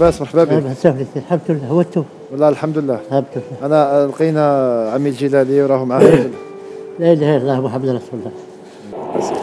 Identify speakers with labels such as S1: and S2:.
S1: باس مرحبا بك.
S2: أهلا وسهلا الحمد لله. هو
S1: والله الحمد لله.
S2: الحمد لله.
S1: أنا لقينا عمي الجلالي وراه معاه
S2: لا إله إلا الله محمد رسول الله.